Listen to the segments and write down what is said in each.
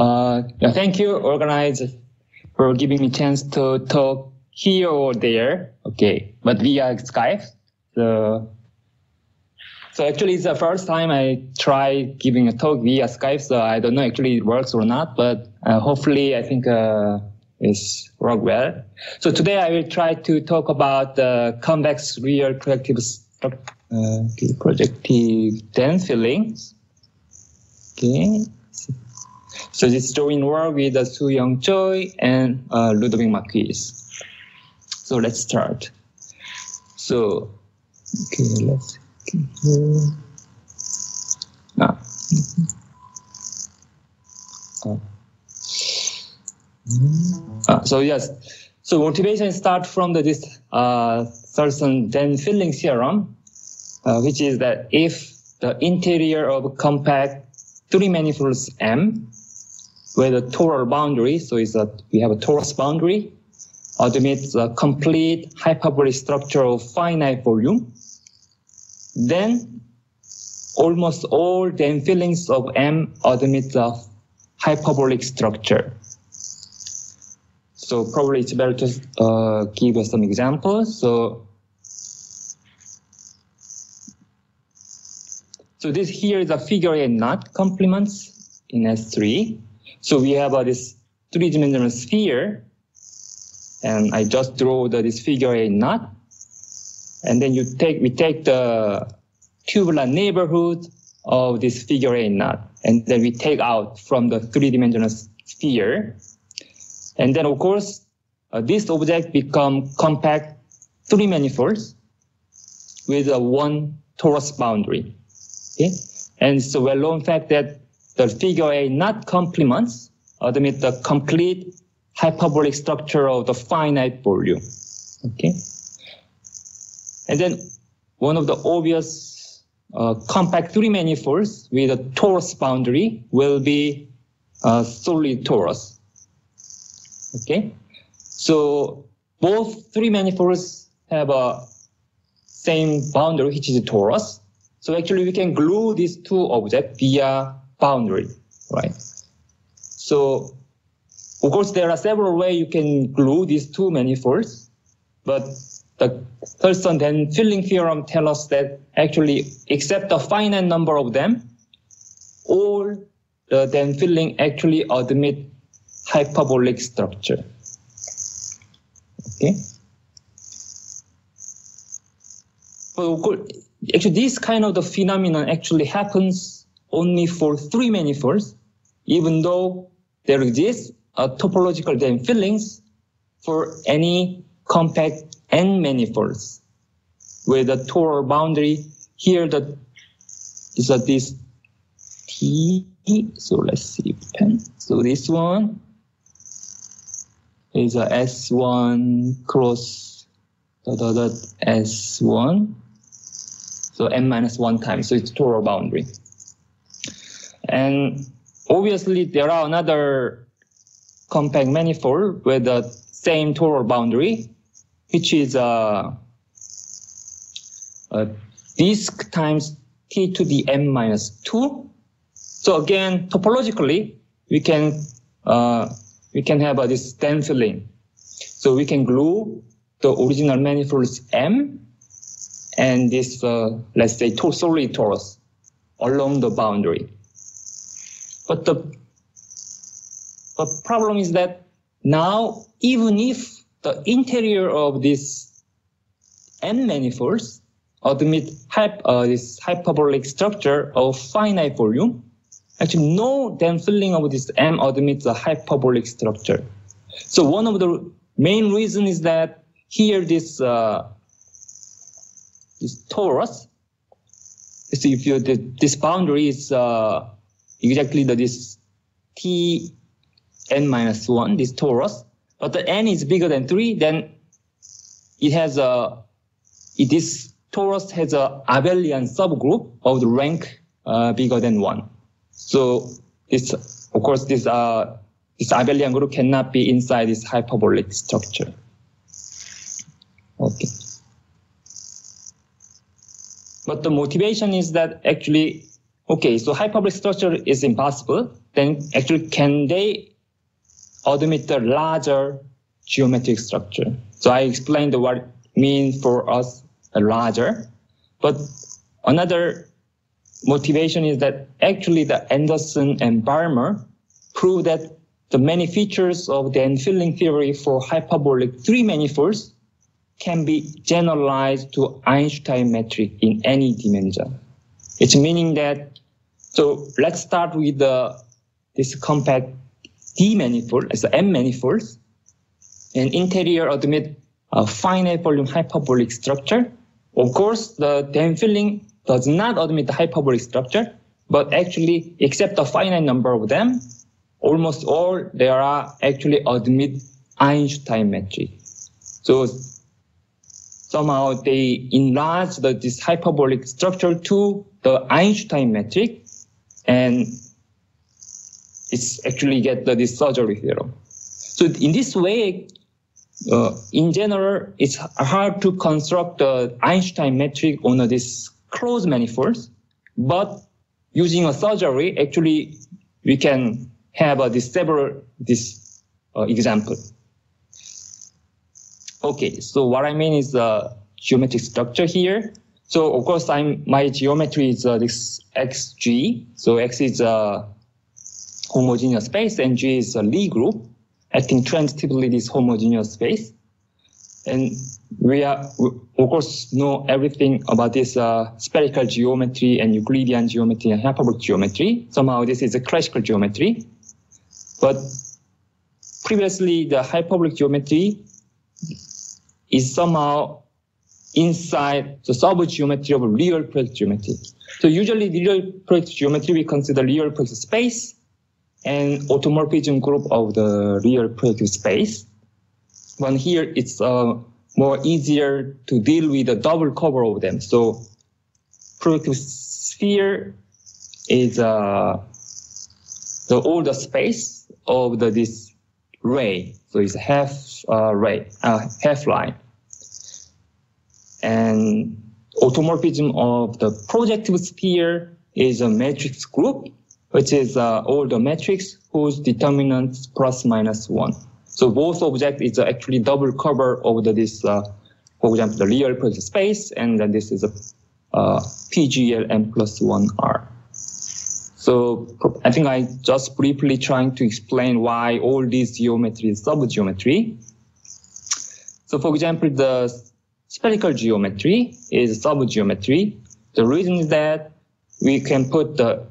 Uh, thank you, organizer, for giving me chance to talk here or there. Okay, but via Skype. So, so actually, it's the first time I try giving a talk via Skype. So I don't know actually it works or not, but uh, hopefully, I think uh, it's work well. So today I will try to talk about the convex real projective uh, projective dense. Okay. So this is joint work with uh, Suhyoung Choi and uh, Ludovic Marquis. So let's start. So, okay, let's see here. Ah. Uh, so yes, so motivation start from the, this uh, Thurston-Dehn filling theorem, uh, which is that if the interior of compact three manifolds M where the toral boundary, so it's a, we have a torus boundary, admits a complete hyperbolic structure of finite volume, then almost all Dehn fillings of M admit a hyperbolic structure. So probably it's better to uh, give us some examples. So, so this here is a figure eight knot complements in S3. So we have uh, this three-dimensional sphere, and I just draw the, this figure eight knot, and then you take we take the tubular neighborhood of this figure eight knot, and then we take out from the three-dimensional sphere, and then of course uh, this object become compact three manifolds with a one torus boundary. Okay, and it's a well-known fact that the figure eight knot complements admit the complete hyperbolic structure of the finite volume. Okay. And then one of the obvious uh, compact three manifolds with a torus boundary will be uh, solid torus. Okay. So both three manifolds have a same boundary, which is a torus. So actually we can glue these two objects via boundary, right? So of course there are several ways you can glue these two manifolds, but the Thurston-Dehn filling theorem tells us that actually except a finite number of them, all the Dehn filling actually admit hyperbolic structure. Okay. But actually this kind of the phenomenon actually happens only for three manifolds, even though there exists a topological Dehn fillings for any compact n manifolds with a toral boundary. Here the is a this T. So let's see pen. So this one is a S1 cross dot dot dot S1. So n minus one times. So it's toral boundary. And obviously there are another compact manifold with the same toral boundary, which is a, a disk times t to the m minus 2. So again, topologically, we can uh, we can have uh, this Dehn filling. So we can glue the original manifolds M and this, uh, let's say, two solid torus along the boundary. But the, the problem is that now, even if the interior of this n manifolds admit hype, uh, this hyperbolic structure of finite volume, actually no Dehn filling of this M admits a hyperbolic structure. So one of the main reason is that here this uh, this torus, so if you this boundary is uh, exactly the, this t n minus 1, this torus, but the n is bigger than 3, then it has a, it, this torus has a abelian subgroup of the rank uh, bigger than 1. So this, of course, this, uh, this abelian group cannot be inside this hyperbolic structure. Okay. But the motivation is that actually okay, so hyperbolic structure is impossible. Then actually, can they admit the larger geometric structure? So I explained what it means for us a larger, but another motivation is that actually the Anderson and Bamler prove that the many features of the Dehn filling theory for hyperbolic three manifolds can be generalized to Einstein metric in any dimension. It's meaning that, so let's start with the, this compact D manifold as M-manifolds, An interior admit a uh, finite volume hyperbolic structure. Of course, the Dehn filling does not admit the hyperbolic structure, but actually, except a finite number of them, almost all there are actually admit Einstein metric. So somehow they enlarge the, this hyperbolic structure to the Einstein metric, and it's actually get the this surgery theorem. So in this way, uh, in general, it's hard to construct the Einstein metric on this closed manifolds, but using a surgery, actually, we can have uh, this several this uh, example. Okay, so what I mean is the geometric structure here. So of course, I'm my geometry is uh, this xg. So x is a homogeneous space, and g is a Lie group acting transitively this homogeneous space. And we are, of course, know everything about this uh, spherical geometry and Euclidean geometry and hyperbolic geometry. Somehow this is a classical geometry. But previously, the hyperbolic geometry is somehow inside the subgeometry of real project geometry. So usually real project geometry, we consider real project space and automorphism group of the real projective space. But here it's uh, more easier to deal with the double cover of them. So projective sphere is uh, the older space of the, this ray. So it's half uh, ray, uh, half line. And automorphism of the projective sphere is a matrix group, which is uh, all the matrix whose determinants plus minus one. So both object is actually double cover of the, this, uh, for example, the real project space, and then this is a uh, PGL m plus one R. So I think I just briefly trying to explain why all these geometry is subgeometry. So for example, the spherical geometry is subgeometry. The reason is that we can put the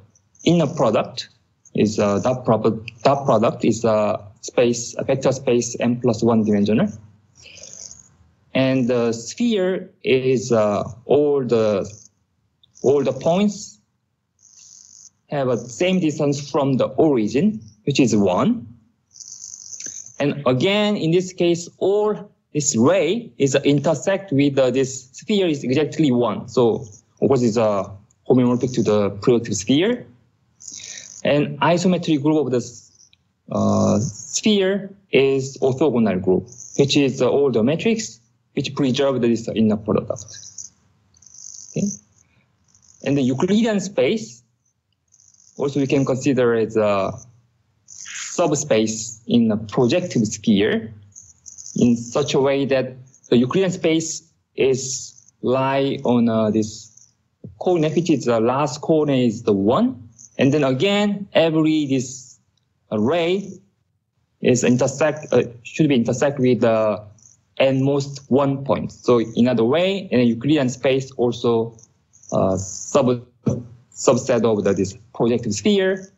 inner product is uh, that product that product is a space a vector space m plus one dimensional, and the sphere is uh, all the all the points have a same distance from the origin, which is one. And again, in this case, all this ray is intersect with uh, this sphere is exactly one. So of course it's a homeomorphic to the projective sphere. And isometric group of the uh, sphere is orthogonal group, which is uh, all the matrix which preserve this inner product. Okay. And the Euclidean space also we can consider as a subspace in a projective sphere in such a way that the Euclidean space is lie on uh, this coordinate, which is the last coordinate is the one. And then again, every this array is intersect, uh, should be intersect with the n most one point. So in other way, in a Euclidean space also uh, sub subset of the, this projective sphere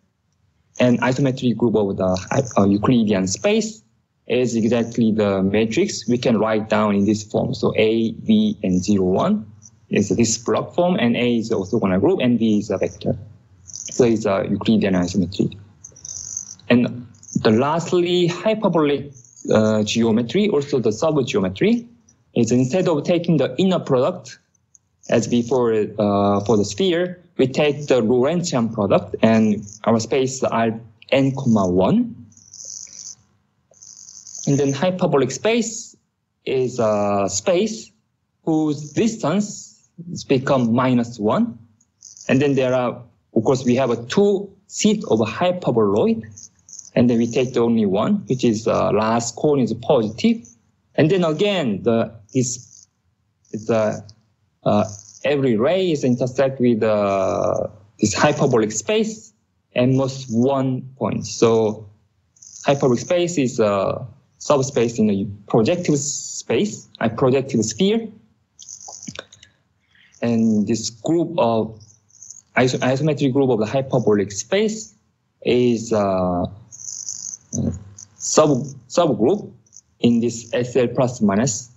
and isometric group of the uh, Euclidean space is exactly the matrix we can write down in this form. So A, B, and 0, 1 is this block form, and A is the orthogonal group, and B is a vector. So it's a Euclidean isometry. And the lastly, hyperbolic uh, geometry, also the subgeometry, is instead of taking the inner product as before uh, for the sphere, we take the Lorentzian product and our space are n comma 1. And then hyperbolic space is a space whose distance is become minus 1. And then there are of course, we have a two seat of a hyperboloid, and then we take the only one, which is uh, last cone is positive. and then again the this the uh, every ray is intersect with uh, this hyperbolic space and most one point. So hyperbolic space is a subspace in a projective space, a projective sphere. And this group of iso isometric group of the hyperbolic space is a sub subgroup in this SL plus minus.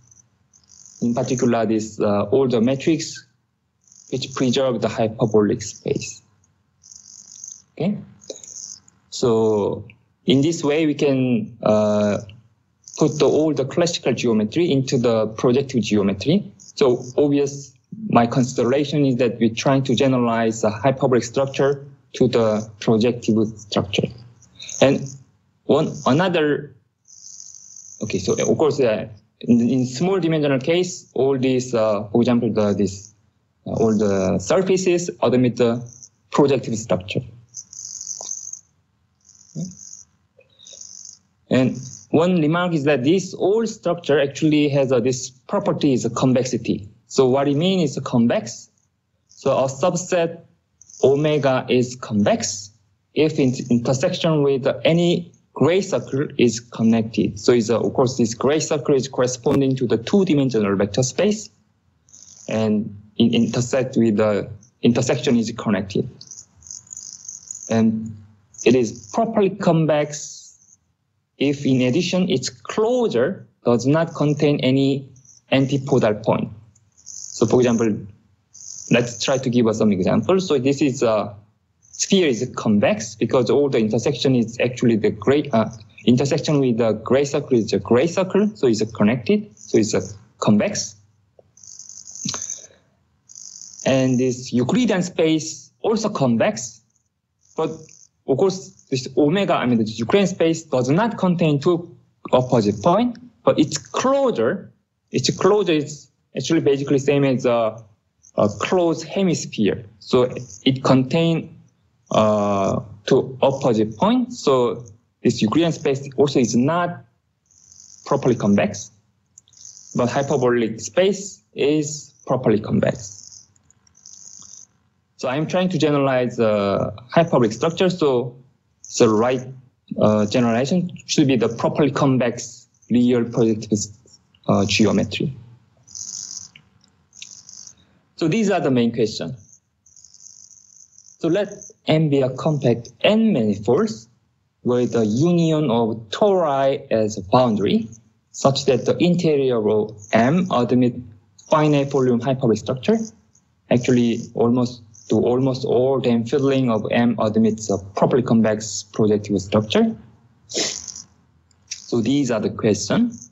In particular, this uh, older matrix which preserve the hyperbolic space. Okay, so in this way we can uh, put the, all the classical geometry into the projective geometry. So obvious, my consideration is that we're trying to generalize the hyperbolic structure to the projective structure. And one another, okay, so of course, uh, in, in, small dimensional case, all these, uh, for example, the, this uh, all the surfaces admit the projective structure. And one remark is that this old structure actually has a, this property is a convexity. So what it means is a convex. So a subset omega is convex if in intersection with any gray circle is connected. So it's a, of course this gray circle is corresponding to the two-dimensional vector space. And in intersect with the intersection is connected. And it is properly convex if in addition its closure does not contain any antipodal point. So for example, let's try to give us some examples. So this is a sphere is convex because all the intersection is actually the gray uh, intersection with the gray circle is a gray circle, so it's connected, so it's a convex. And this Euclidean space also convex, but of course this omega, I mean the Euclidean space does not contain two opposite point, but its closure, its closure is actually basically same as a, a closed hemisphere. So it contains uh, two opposite points. So this Euclidean space also is not properly convex, but hyperbolic space is properly convex. So I'm trying to generalize uh, hyperbolic structure. So the right uh, generalization should be the properly convex real projective uh, geometry. So these are the main questions. So let M be a compact N manifold with the union of tori as a boundary such that the interior of M admit finite volume hyperbolic structure. Actually, almost to almost all the filling of M admits a properly convex projective structure. So these are the questions.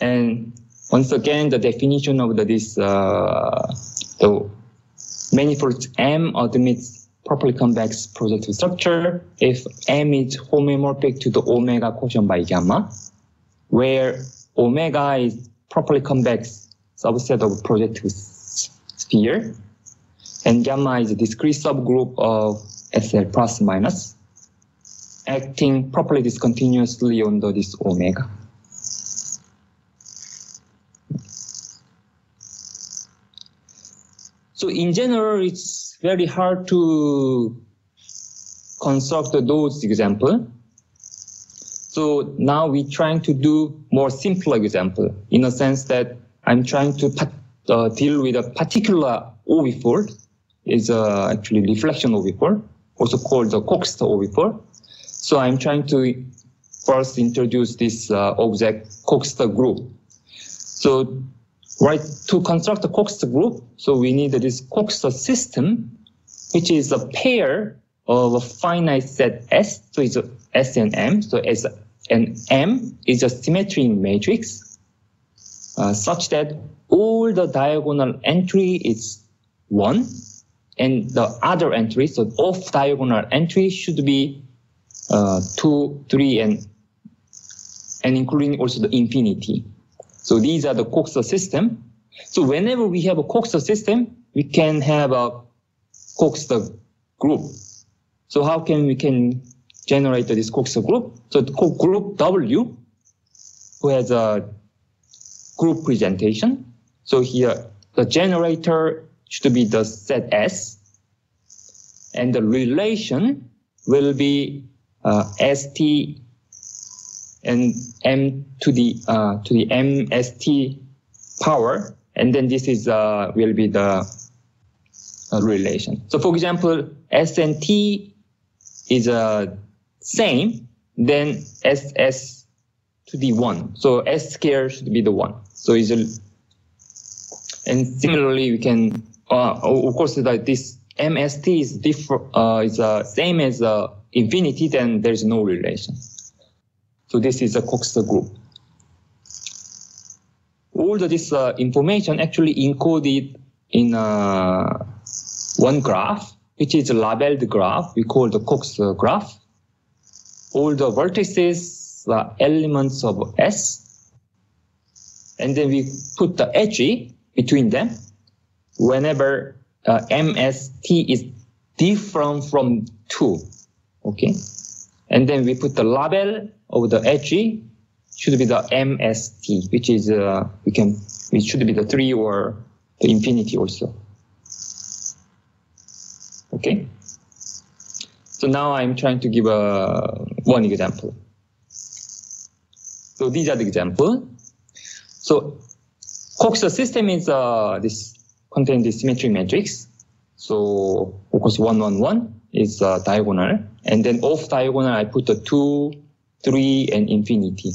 And once again, the definition of the, this, uh, the manifold M admits properly convex projective structure if M is homeomorphic to the omega quotient by gamma, where omega is properly convex subset of projective sphere, and gamma is a discrete subgroup of SL plus minus, acting properly discontinuously under this omega. So in general, it's very hard to construct those example. So now we're trying to do more simple example in a sense that I'm trying to uh, deal with a particular orbifold is uh, actually reflection orbifold, also called the Coxeter orbifold. So I'm trying to first introduce this uh, object Coxeter group. So right to construct the Coxeter group, so we need this Coxeter system, which is a pair of a finite set S, so it's S and M. So S and M is a symmetry matrix uh, such that all the diagonal entry is one and the other entries, so off diagonal entry should be uh, two, three, and and including also the infinity. So these are the Coxeter system. So whenever we have a Coxeter system, we can have a Coxeter group. So how can we can generate this Cox group? So the group W, who has a group presentation. So here the generator should be the set S, and the relation will be uh, ST and M to the uh, to the MST power, and then this is uh, will be the uh, relation. So for example, S and T is uh, same, then SS to the one. So S square should be the one. So it's a, and similarly we can uh, of course that this MST is different uh, is uh, same as uh, infinity, then there's no relation. So this is a Cox group. All of this uh, information actually encoded in uh, one graph, which is a labeled graph. We call the Cox graph. All the vertices are elements of S. And then we put the edge between them whenever uh, MST is different from 2. Okay. And then we put the label of the edge should be the MST, which is, uh, we can, it should be the 3 or the infinity also. Okay. So now I'm trying to give a one example. So these are the example. So Cox system is uh, this contain this symmetry matrix. So of course one one one is uh, diagonal, and then off diagonal I put the two, three, and infinity.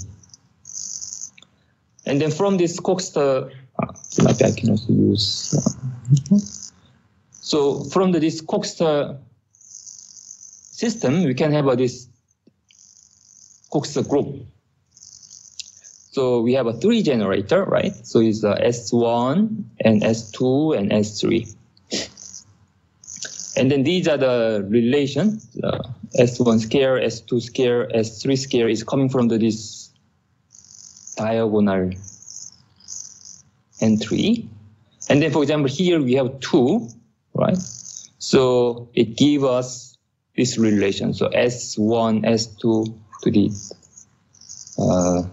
And then from this Cox, uh, maybe I can also use. Uh, so from the, this Cox system, we can have uh, this Cox group. So we have a three generator, right? So it's uh, S1 and S2 and S3. And then these are the relations. Uh, S1 square, S2 square, S3 square is coming from the, this diagonal entry. And then, for example, here we have two, right? So it gives us this relation. So S1, S2 to the, uh,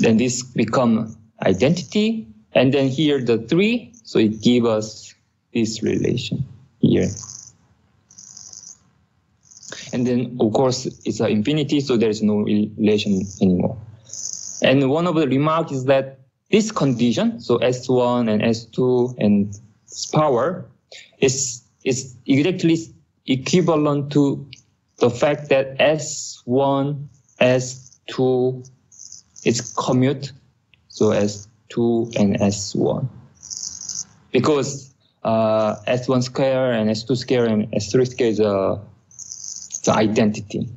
then this become identity. And then here the three, so it gives us this relation here. And then of course it's an infinity, so there's no relation anymore. And one of the remark is that this condition, so S1 and S2 and its power, is, is exactly equivalent to the fact that S1, S2 is commute, so S2 and S1. Because uh, S1 square and S2 square and S3 square is a, the identity.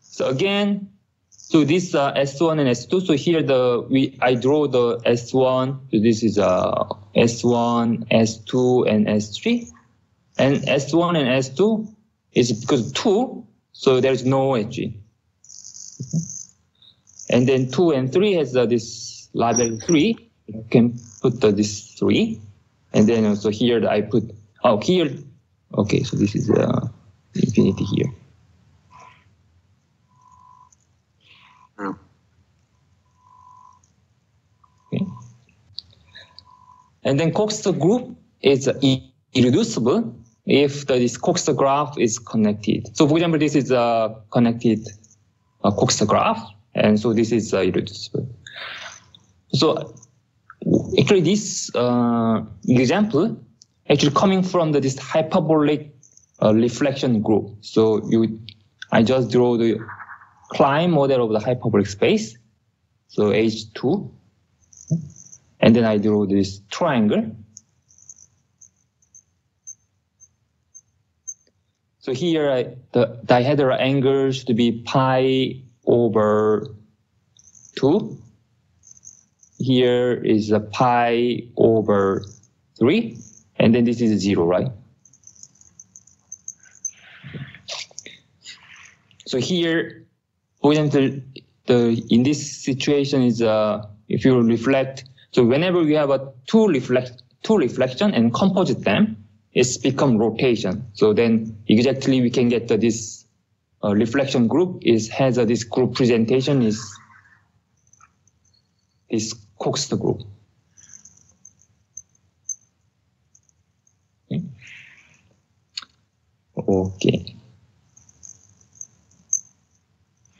So again, so this uh, S1 and S2. So here the we I draw the S1. So this is uh, S1, S2, and S3. And S1 and S2 is because 2, so there's no edge. And then 2 and 3 has uh, this label 3. You can put uh, this 3. And then also here I put, oh, here, okay, so this is uh, infinity here. And then Cox group is irreducible if the, this Cox graph is connected. So for example, this is a connected uh, Cox graph, and so this is uh, irreducible. So actually this uh, example actually coming from the, this hyperbolic uh, reflection group. So you, I just draw the Klein model of the hyperbolic space. So H2 and then I draw this triangle. So here I, the dihedral angle should be pi over 2. Here is a pi over 3. And then this is 0, right? So here, for example, the, in this situation is uh, if you reflect so whenever you have a two reflect two reflection and composite them, it's become rotation. So then exactly we can get this Uh, reflection group is has a, this group presentation is this Coxeter group. Okay.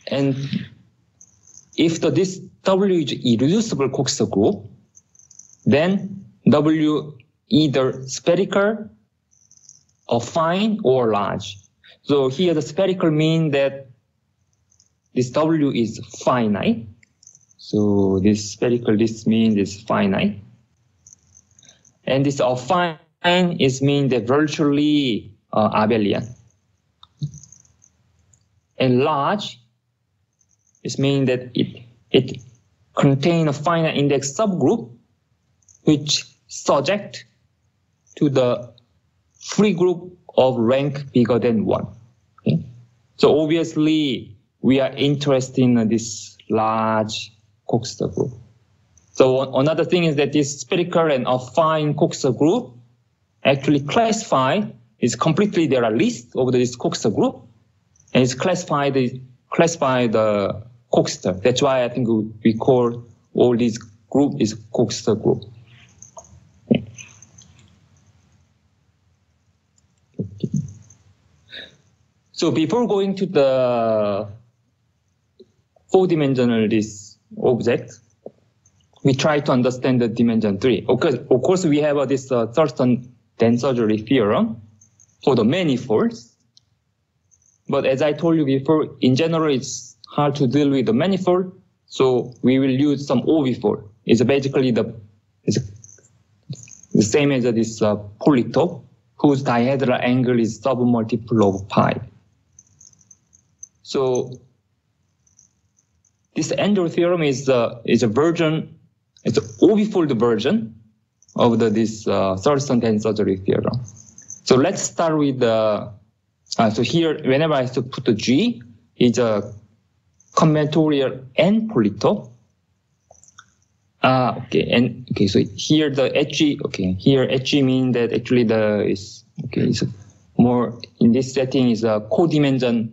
And if the, this W is irreducible Coxeter group, then W either spherical or fine or large. So here the spherical mean that this W is finite. So this spherical, this means is finite. And this affine is mean that virtually uh, abelian. And large is mean that it, it contain a finite index subgroup which subject to the free group of rank bigger than one. Okay? So obviously we are interested in uh, this large Coxeter group. So another thing is that this spherical and affine Coxeter group actually classified is completely there are list of this Coxeter group and it's classified classified the Coxeter. That's why I think we call all these group is Coxeter group. So before going to the four-dimensional this object, we try to understand the dimension three. Of course, of course we have uh, this uh, Thurston tensor theorem for the manifolds. But as I told you before, in general, it's hard to deal with the manifold. So we will use some orbifold. It's basically the, it's the same as this uh, polytope whose dihedral angle is submultiple of pi. So this Andreev theorem is uh, is a version, it's an orbifold version of the, this uh, Thurston tensor theorem. So let's start with the, uh, so here, whenever I to put the G, is a combinatorial n polytope. Ah, okay, and okay, so here the HG, okay, here HG means that actually the is okay, it's more in this setting is a co-dimension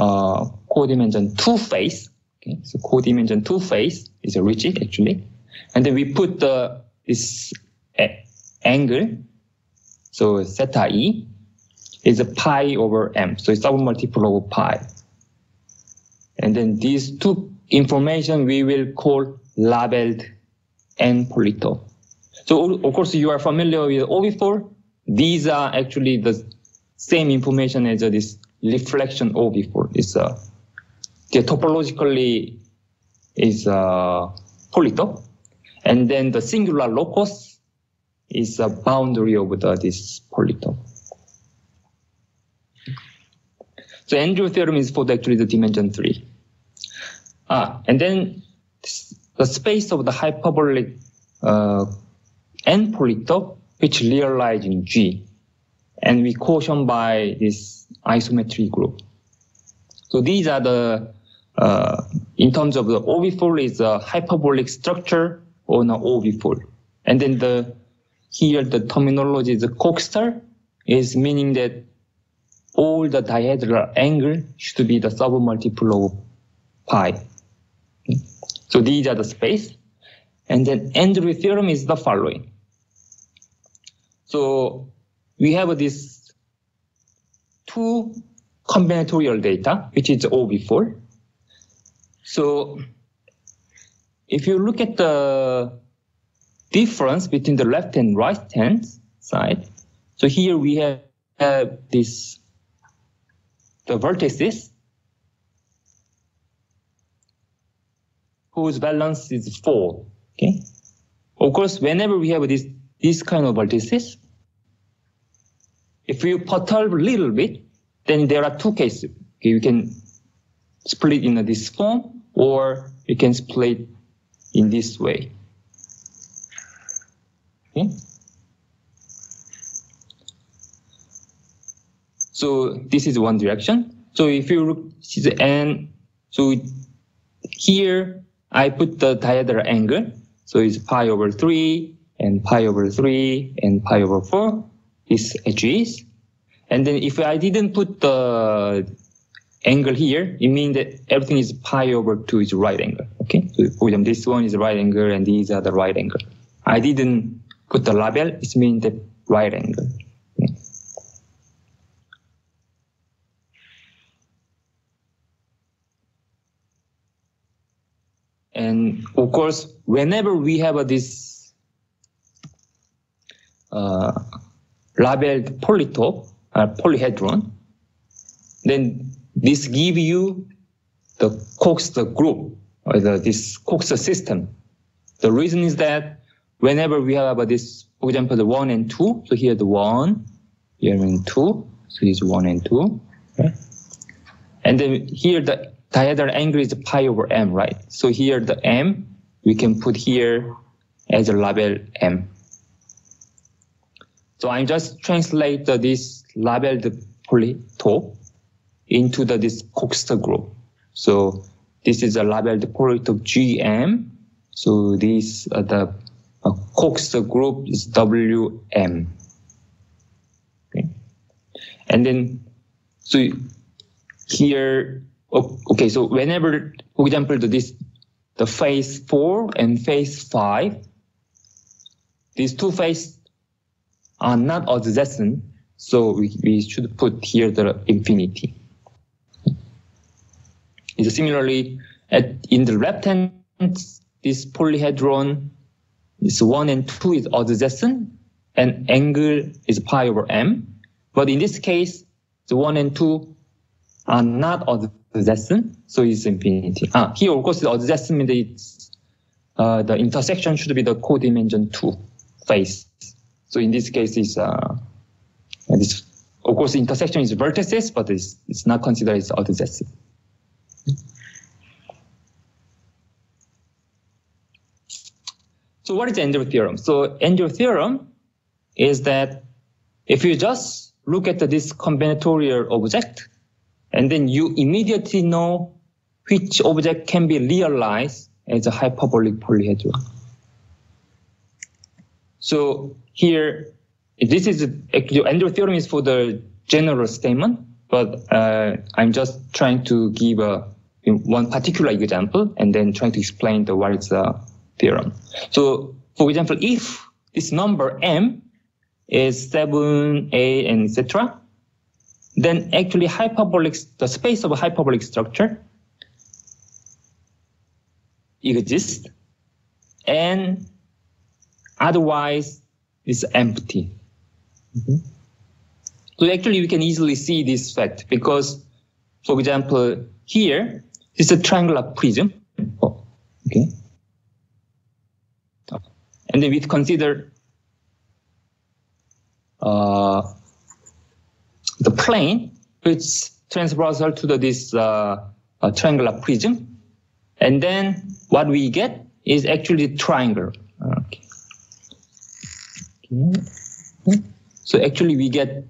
uh, co-dimension two phase. Okay, so co-dimension two phase is a rigid actually, and then we put the this angle, so theta e is a pi over m, so it's a multiple over pi. And then these two information we will call labeled n polytope. So of course you are familiar with orbifold. These are actually the same information as this reflection orbifold. It's a, the topologically is a polytope. And then the singular locus is a boundary of the, this polytope. So Andreev theorem is for the, actually the dimension three. Ah, and then the space of the hyperbolic uh, n polytope, which realize in G, and we quotient by this isometry group. So these are the, uh, in terms of the orbifold is a hyperbolic structure on an orbifold. And then the, here the terminology is Coxeter is meaning that all the dihedral angle should be the submultiple of pi. So these are the space. And then Andreev theorem is the following. So we have this two combinatorial data, which is orbifold. So if you look at the difference between the left and right hand side, so here we have, this, the vertices whose balance is four. Okay. Of course, whenever we have this, this kind of vertices, if you perturb a little bit, then there are two cases. Okay, you can split in this form, or you can split in this way. Okay. So this is one direction. So if you look, and so here I put the dihedral angle. So it's pi over 3. and pi over 3 and pi over 4, this edges. And then if I didn't put the angle here, it means that everything is pi over 2 is right angle. Okay, so for this one is right angle and these are the right angle. I didn't put the label, it means the right angle. And of course, whenever we have a, this uh, labeled polytope, uh, polyhedron, then this give you the Cox group or the, this Cox system. The reason is that whenever we have this, for example, the one and two, so here the one, here and two, so here's one and two, okay? and then here the diagonal angle is pi over m, right? So here the m we can put here as a label m. So I just translate this labeled polytope into the this Coxeter group. So this is a labeled polytope GM. So this uh, the uh, Coxeter group is WM. Okay, and then so here okay. So whenever, for example, this the phase four and phase five, these two phases are not adjacent. So we, we should put here the infinity. Is similarly, at, in the left hand, this polyhedron is 1 and 2 is adjacent, and angle is pi over m. But in this case, the 1 and 2 are not adjacent, so it's infinity. Ah, here, of course, the adjacent means uh, the intersection should be the codimension 2 face. So in this case, it's, uh, of course, intersection is vertices, but it's, it's not considered as adjacent. So what is Andreev theorem? So Andreev theorem is that if you just look at this combinatorial object, and then you immediately know which object can be realized as a hyperbolic polyhedron. So here, this is actually Andreev theorem is for the general statement, but uh, I'm just trying to give a one particular example and then trying to explain the what is the theorem. So for example, if this number m is 7, 8, and etc., then actually hyperbolic, the space of a hyperbolic structure exists and otherwise it's empty. Mm -hmm. So actually we can easily see this fact because, for example, here is a triangular prism. Oh, okay. And then we consider uh, the plane which transversal to the, this uh, uh, triangular prism. And then what we get is actually triangle. So actually we get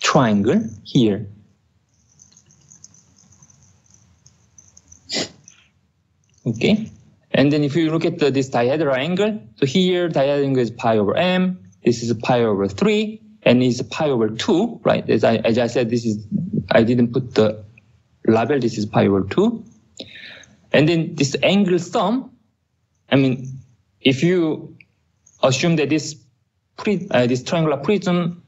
triangle here. Okay. And then if you look at the, this dihedral angle, so here dihedral angle is pi over m, this is pi over 3, and it's pi over 2, right? As I, as I said, this is, I didn't put the label, this is pi over 2. And then this angle sum, I mean, if you assume that this, pre, uh, this triangular prism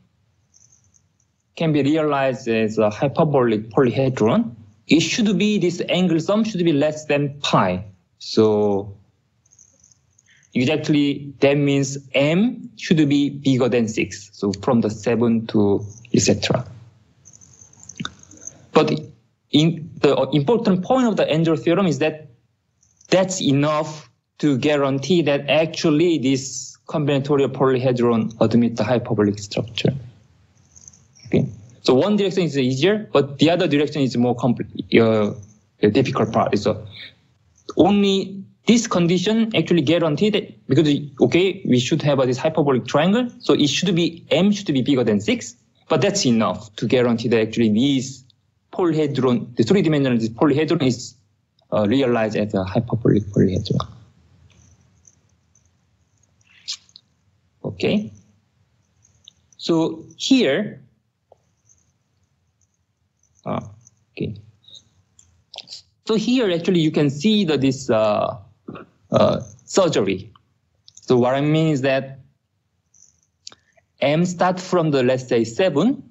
can be realized as a hyperbolic polyhedron, it should be, this angle sum should be less than pi. So exactly that means m should be bigger than 6. So from the 7 to etc. But in the important point of the Andreev theorem is that that's enough to guarantee that actually this combinatorial polyhedron admit the hyperbolic structure. Okay. So one direction is easier, but the other direction is more compl- uh, difficult part. So only this condition actually guaranteed that because okay we should have this hyperbolic triangle so it should be m should be bigger than 6 but that's enough to guarantee that actually these polyhedron the three-dimensional this polyhedron is uh, realized as a hyperbolic polyhedron Okay. So here, uh, okay. So here actually you can see that this uh, uh, surgery. So what I mean is that m start from the let's say seven,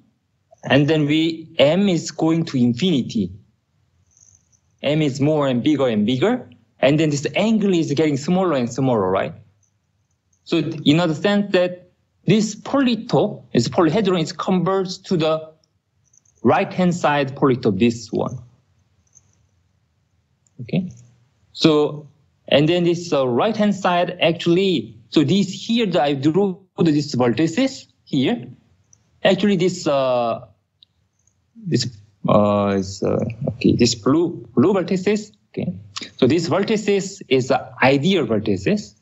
and then we m is going to infinity. m is more and bigger and bigger, and then this angle is getting smaller and smaller, right? So in other sense that this polytope, this polyhedron is converged to the right-hand side polytope, this one. Okay, so and then this uh, right-hand side actually, so this here that I drew this vertices here. Actually, this uh, this uh, is uh, okay. This blue blue vertices. Okay, so this vertices is the ideal vertices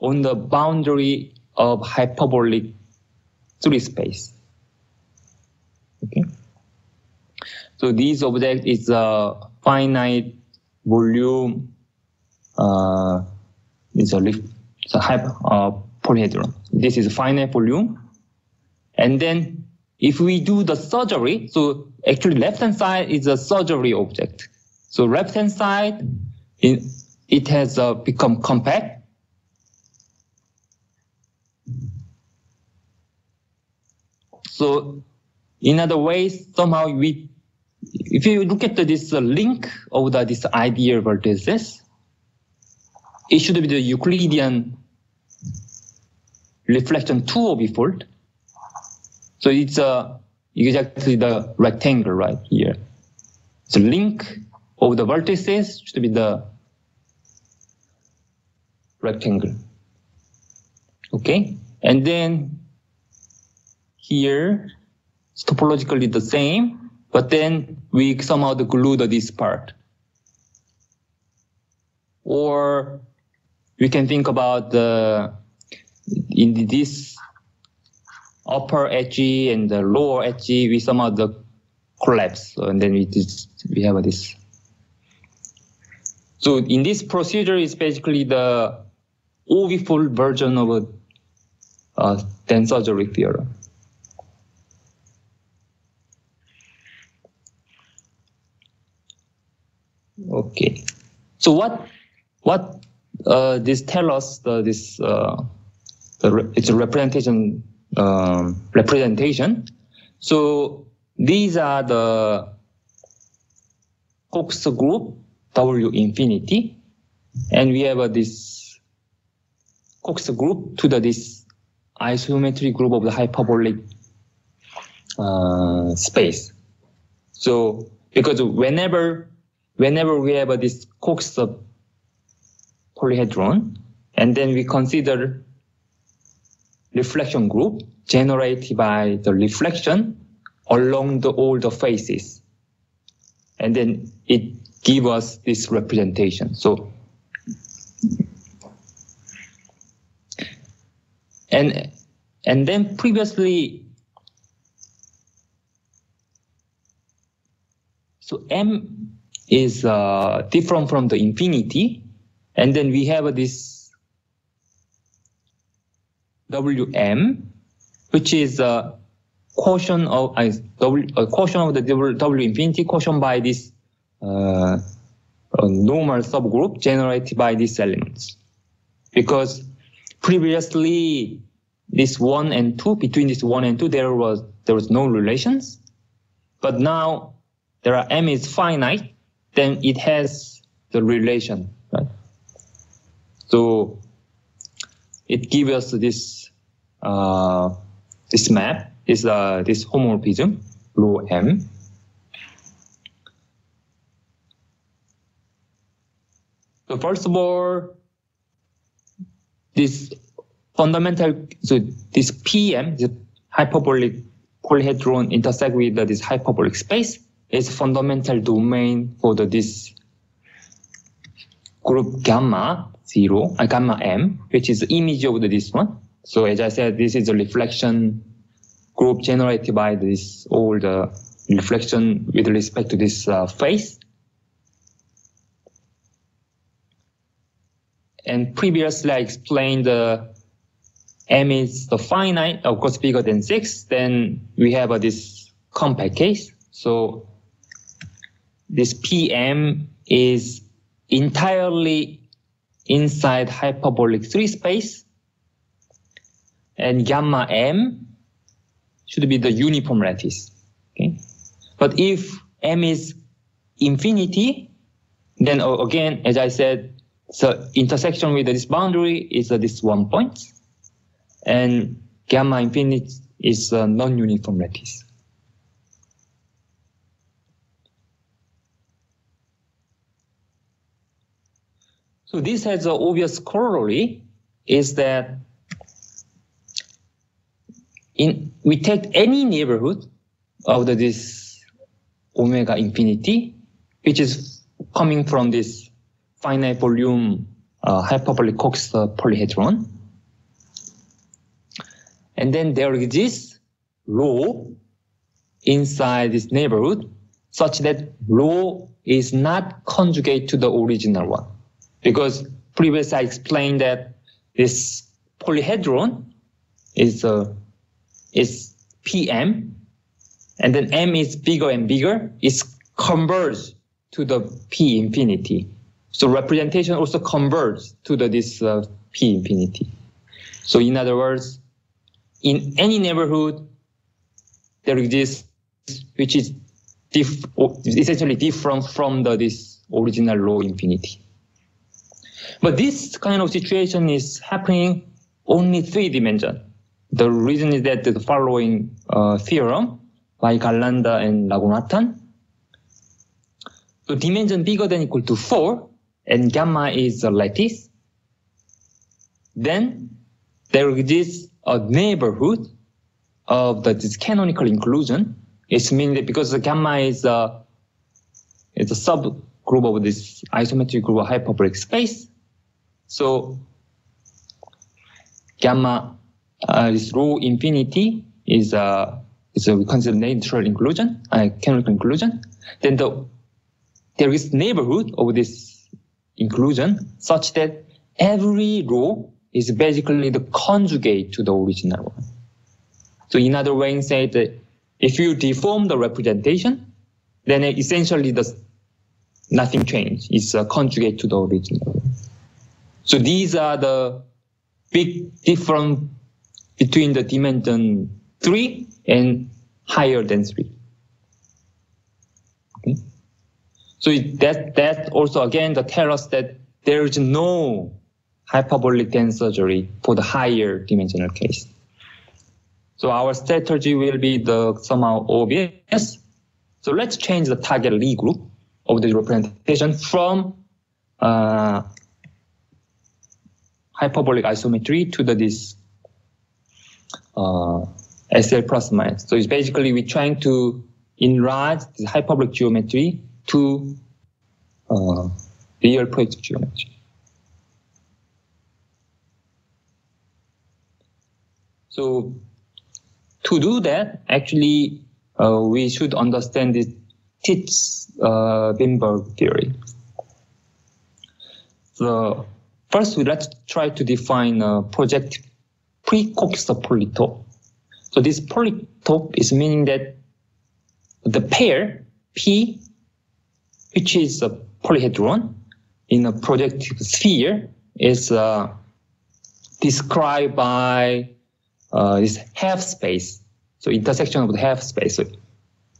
on the boundary of hyperbolic 3 space. Okay. So this object is a finite volume. Uh, it's a, it's a hyper, uh, polyhedron. This is a finite volume. And then if we do the surgery, so actually left-hand side is a surgery object. So left-hand side, it, it has uh, become compact. So in other ways, somehow we if you look at this uh, link of the, this ideal vertices, it should be the Euclidean reflection 2 orbifold. So it's uh, exactly the rectangle right here. The link of the vertices should be the rectangle. Okay, and then here, it's topologically the same. But then we somehow glue this part. Or we can think about the in this upper edge and the lower edge, we somehow the collapse, and then we just we have this. So in this procedure is basically the orbifold version of a uh, Thurston theorem. Okay. So what what uh, this tell us uh, this uh, it's a representation um, representation. So these are the Cox group W infinity, and we have uh, this Cox group to the this isometric group of the hyperbolic uh, space. So because whenever whenever we have this Cox polyhedron, and then we consider reflection group generated by the reflection along the, all the faces. And then it gives us this representation. So, and, and then previously, so M is uh, different from the infinity. And then we have this Wm, which is a quotient of uh, w, a quotient of the w, w infinity quotient by this uh, normal subgroup generated by these elements. Because previously this one and two between this one and two there was there was no relations, but now there are m is finite then it has the relation, right? So it gives us this uh, this map, this uh, this homomorphism, rho m. So first of all, this fundamental, so this PM, the hyperbolic polyhedron intersect with this hyperbolic space is fundamental domain for the, this group gamma zero, uh, gamma m, which is the image of the, this one. So as I said, this is a reflection group generated by this all the reflection with respect to this uh, phase. And previously I explained the m is the finite, of course, bigger than 6, then we have uh, this compact case. So this Pm is entirely inside hyperbolic 3 space, and gamma m should be the uniform lattice. Okay? But if m is infinity, then uh, again, as I said, the intersection with this boundary is uh, this one point, and gamma infinity is a non-uniform lattice. So this has an obvious corollary is that in we take any neighborhood of the, this omega infinity, which is coming from this finite volume uh, hyperbolic Cox polyhedron. And then there exists rho inside this neighborhood such that rho is not conjugate to the original one. Because previously I explained that this polyhedron is uh, is PM, and then M is bigger and bigger. It converges to the P infinity. So representation also converges to the this uh, P infinity. So in other words, in any neighborhood, there exists which is diff essentially different from the this original low infinity. But this kind of situation is happening only three dimension. The reason is that the following uh, theorem by Garland and Raghunathan. So dimension bigger than equal to 4 and gamma is a lattice. Then there exists a neighborhood of the this canonical inclusion. It's mean that because the gamma is a, it's a subgroup of this isometric group of hyperbolic space, so gamma, uh, this rho infinity is a, uh, is a we consider natural inclusion, uh, canonical inclusion. Then the there is neighborhood of this inclusion such that every row is basically the conjugate to the original one. So in other words, say that if you deform the representation, then essentially the nothing changed. It's a conjugate to the original. So these are the big difference between the dimension three and higher than three. So that that also again tell us that there is no hyperbolic tensor for the higher dimensional case. So our strategy will be the somehow obvious. So let's change the target Lie group of the representation from uh, hyperbolic isometry to the this uh, SL plus minus. So it's basically we're trying to enlarge the hyperbolic geometry to uh, real projective geometry. So to do that, actually, uh, we should understand the Tits uh, Vinberg theory. So First, we let's try to define a project pre-Coxeter polytope. So this polytope is meaning that the pair P, which is a polyhedron in a projective sphere, is uh, described by uh, this half space. So intersection of the half space. So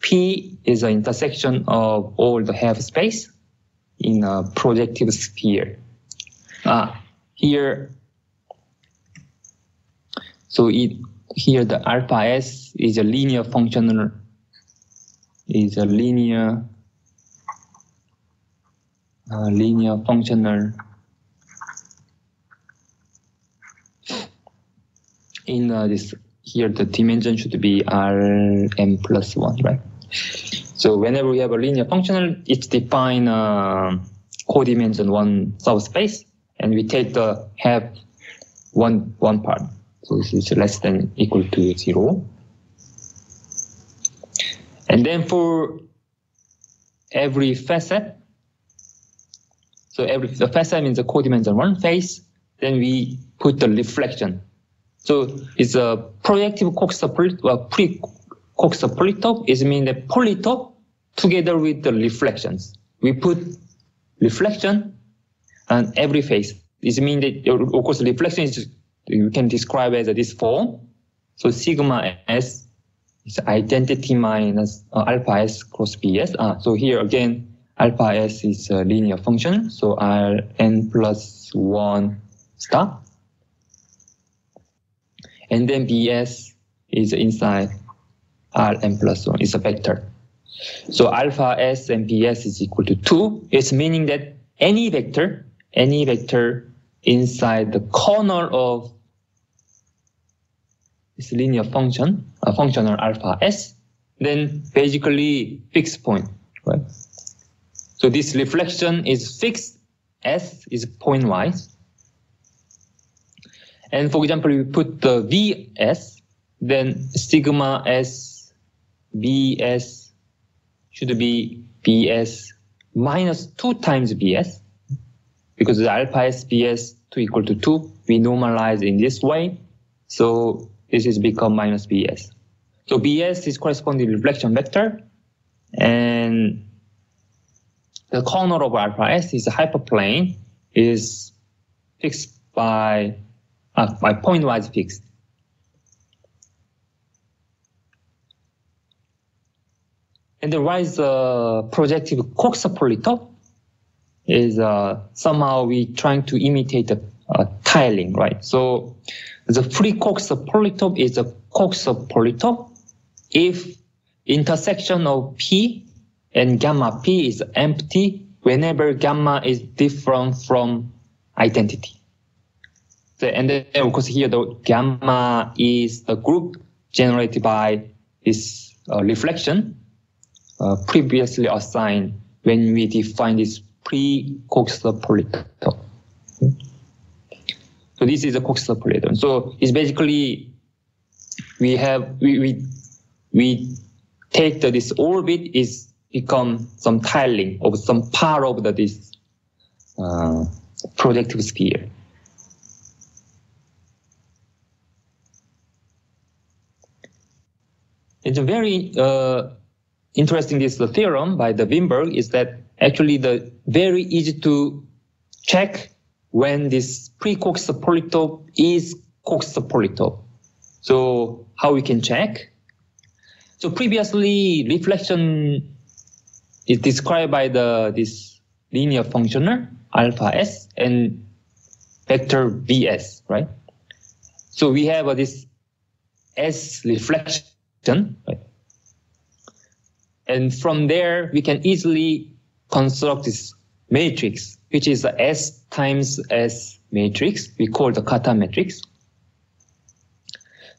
P is an intersection of all the half space in a projective sphere. Uh, here, so it here the alpha s is a linear functional is a linear uh, linear functional in uh, this here the dimension should be rm plus one right so whenever we have a linear functional it's defined uh, co-dimension one subspace and we take the have one one part. So this is less than equal to zero. And then for every facet, so every the facet means a codimension one face, then we put the reflection So it's a projective Coxeter polytope, uh, pre-Coxeter polytope is mean the polytope together with the reflections. We put reflection on every face. This means that, of course, reflection is you can describe as this form. So sigma s is identity minus uh, alpha s cross bs. Ah, so here again, alpha s is a linear function. So r n plus one star. And then bs is inside r n plus one. is a vector. So alpha s and bs is equal to two. It's meaning that any vector, any vector inside the corner of this linear function, a functional alpha s, then basically fixed point, right? So this reflection is fixed, s is pointwise. And for example, we put the vs, then sigma s bs should be bs minus 2 times bs, because the alpha s bs 2 equal to 2, we normalize in this way. So this is become minus bs. So bs is corresponding reflection vector, and the corner of alpha s is a hyperplane is fixed by uh, by point wise fixed. And the rise projective Coxeter polytope is uh, somehow we trying to imitate the uh, tiling, right? So the pre-Coxeter polytope is a Coxeter polytope if intersection of P and gamma P is empty whenever gamma is different from identity. So, and then of course here the gamma is the group generated by this uh, reflection uh, previously assigned when we define this pre-Coxeter polytope. So this is a Coxeter polytope. So it's basically we have we we, we take the, this orbit is become some tiling of some part of the, this uh, projective sphere. It's a very uh, interesting this the theorem by the Vinberg is that actually the very easy to check when this pre-Coxeter polytope is Coxeter polytope. So how we can check? So previously reflection is described by the this linear functional alpha s and vector vs, right? So we have uh, this s reflection, right? And from there, we can easily construct this matrix, which is the S times S matrix. We call the Cartan matrix.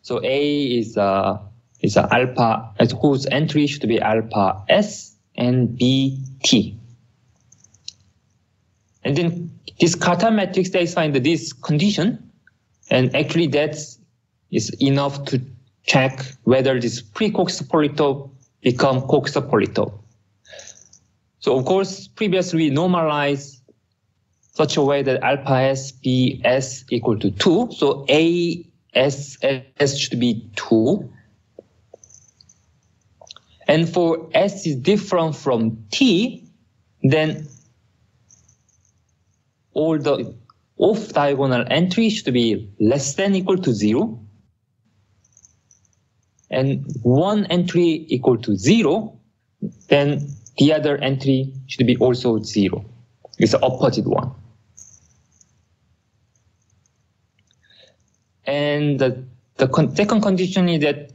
So A is a, is a alpha, uh, whose entry should be alpha S and B T. And then this Cartan matrix satisfies this condition. And actually that's is enough to check whether this pre-Coxeter polytope become Coxeter. So of course, previously we normalize such a way that alpha s b s equal to 2. So a s s should be 2. And for s is different from t, then all the off diagonal entry should be less than equal to 0 and one entry equal to zero, then the other entry should be also zero. It's the opposite one. And the, the con second condition is that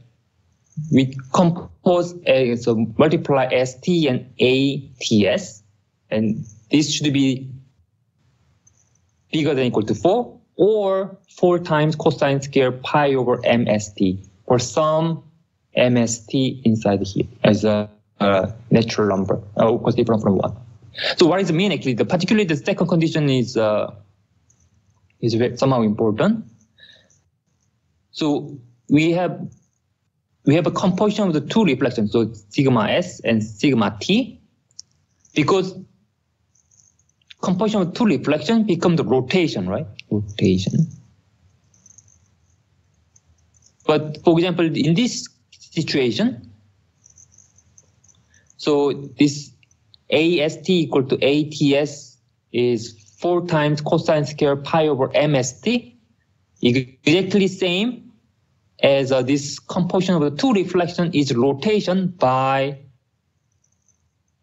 we compose a, so multiply st and ats, and this should be bigger than equal to 4, or 4 times cosine square pi over mst for some MST inside here as a, a natural number, uh, of course different from one. So what is the mean actually? The particularly the second condition is uh, is somehow important. So we have we have a composition of the two reflections, so sigma s and sigma t, because composition of two reflections become the rotation, right? Rotation. But for example, in this situation, so this AST equal to ATS is 4 times cosine square pi over MST, exactly same as uh, this composition of the two reflection is rotation by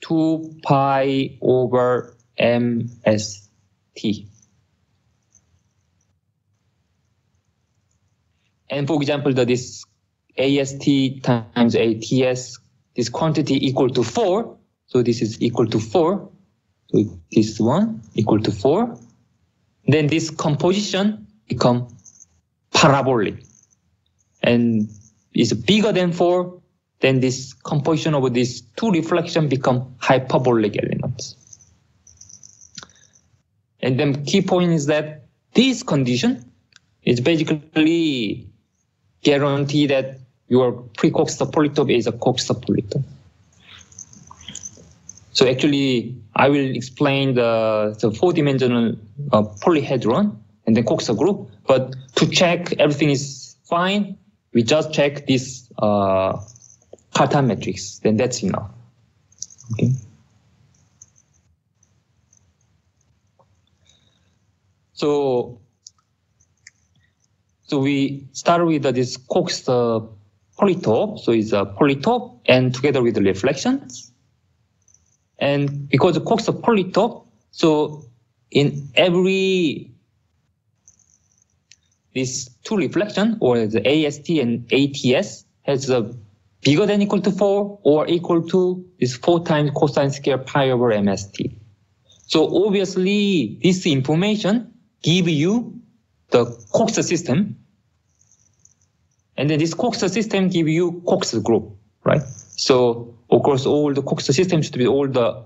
2 pi over MST. And for example, the, this AST times ATS, this quantity equal to 4. So this is equal to 4. So this one equal to 4. Then this composition become parabolic and is bigger than 4, then this composition of these two reflection become hyperbolic elements. And then key point is that this condition is basically guarantee that your pre-Coxeter polytope is a Coxeter polytope. So actually, I will explain the, the four-dimensional uh, polyhedron and then Coxeter group. But to check everything is fine, we just check this uh, Cartan matrix. Then that's enough. Okay. So so we start with uh, this Cox uh, polytope. So it's a polytope and together with the reflections. And because the Cox polytope, so in every these two reflection or the AST and ATS has a bigger than equal to 4 or equal to this 4 times cosine square pi over MST. So obviously this information give you the Cox system. And then this Cox system give you Cox group, right? So of course all the Cox system should be all the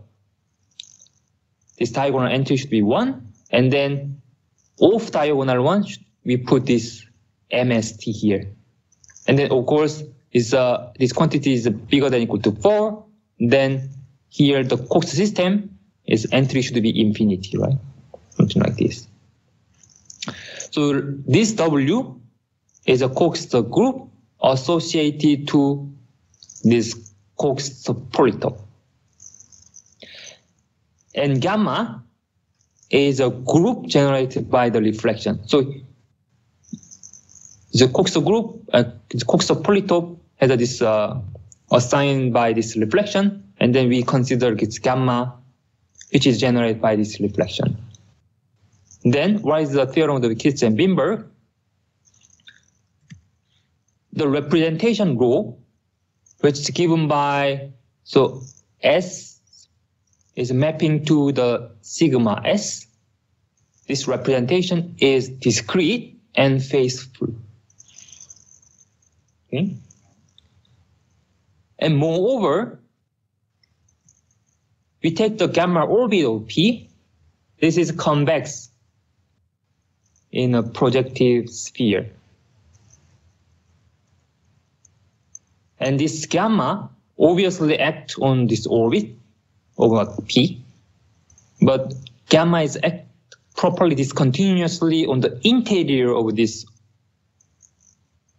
this diagonal entry should be one, and then off diagonal one should, we put this MST here. And then of course is uh, this quantity is bigger than equal to four, then here the Cox system is entry should be infinity, right? Something like this. So this W is a Coxeter group associated to this Coxeter polytope. And gamma is a group generated by the reflection. So the Coxeter group, uh, the Coxeter polytope has this uh, assigned by this reflection, and then we consider its gamma, which is generated by this reflection. Then what is the theorem of the Tits and Vinberg? The representation rho, which is given by, so S is mapping to the sigma S. This representation is discrete and faithful. Okay. And moreover, we take the gamma orbital P. This is convex in a projective sphere. And this gamma obviously acts on this orbit over P, but gamma is act properly discontinuously on the interior of this